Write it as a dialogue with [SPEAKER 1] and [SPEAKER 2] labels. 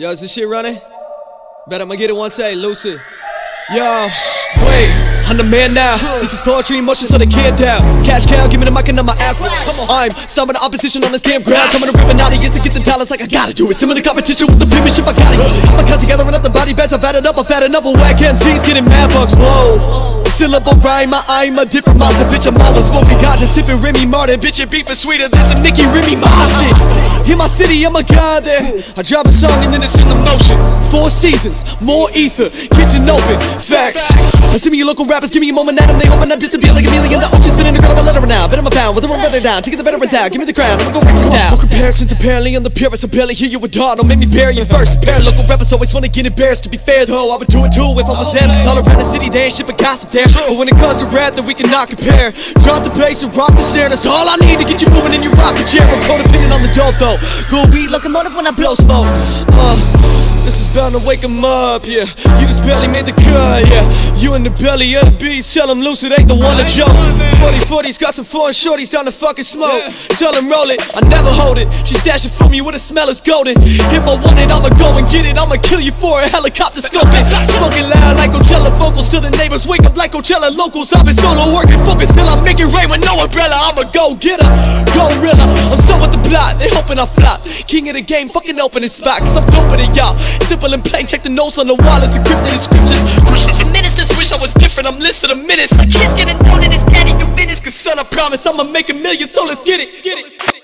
[SPEAKER 1] Yo, is this shit running? Bet I'ma get it one day, Lucy. Yo, wait, I'm the man now. This is poetry in motion, so they can't doubt. Cash cow, give me the mic and I'm my afro. I'm stomping the opposition on this damn ground. Coming to rip an audience to get the dollars like I gotta do it. Sim the competition with the premiership, I gotta use it. I'm a cousin gathering up the body bags, I've had enough, I've had enough of whack MCs getting mad bucks. Whoa. Syllable rhyme, my I'm a different monster, bitch. I'm always smoking ganja, sipping Remy Martin, bitch. Your beef is sweeter than some Nicki Remy Ma shit. In my city, I'm a god there. I drop a song and then it's in the motion. Four seasons, more ether, kitchen open, facts. I see me local rappers, give me a moment, Adam. They hoping I disappear like a million. The ocean's been incredible letter now. Bet I'm a pound, with the one brother down. Taking the veterans out, give me the crown, I'ma go break this down. No comparisons, apparently, I'm the purest. I barely hear you with dawn. Don't make me bury you first. Pair local rappers always wanna get embarrassed. To be fair, though, I would do it too if I was them. It's all around the city, they ain't shipping gossip there. But when it comes to rap, then we cannot compare. Drop the bass and rock the snare. That's all I need to get you moving in your rocking chair. I'm codependent on the dope, though. Good weed locomotive when I blow smoke. Uh. Bound to wake 'em up, yeah. You just barely made the cut, yeah. You in the belly of the beast, tell loose, it ain't the one to jump. 40 40's got some foreign shorties down to fucking smoke. Tell 'em roll it, I never hold it. She stash it for me with a smell is golden. If I want it, I'ma go and get it. I'ma kill you for a helicopter scoping. Smoking loud like Coachella vocals to the neighbors. Wake up like Coachella locals. I've been solo working, focused till I make it rain with no umbrella. I'ma go get her, they hoping I flop. King of the game, fucking open spot, cause I'm doper than y'all. Simple and plain, check the notes on the wall, it's encrypted in scriptures. Christians and ministers wish I was different, I'm listed a minutes. My kids gonna know that it's daddy, you business, cause son, I promise I'ma make a million, so let's get it. Get it.